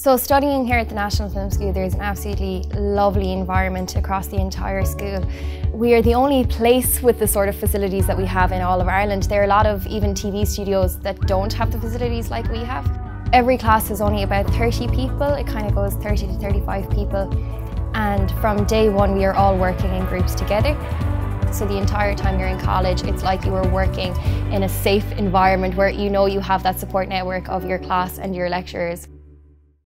So studying here at the National Film School, there's an absolutely lovely environment across the entire school. We are the only place with the sort of facilities that we have in all of Ireland. There are a lot of even TV studios that don't have the facilities like we have. Every class is only about 30 people. It kind of goes 30 to 35 people. And from day one, we are all working in groups together. So the entire time you're in college, it's like you are working in a safe environment where you know you have that support network of your class and your lecturers.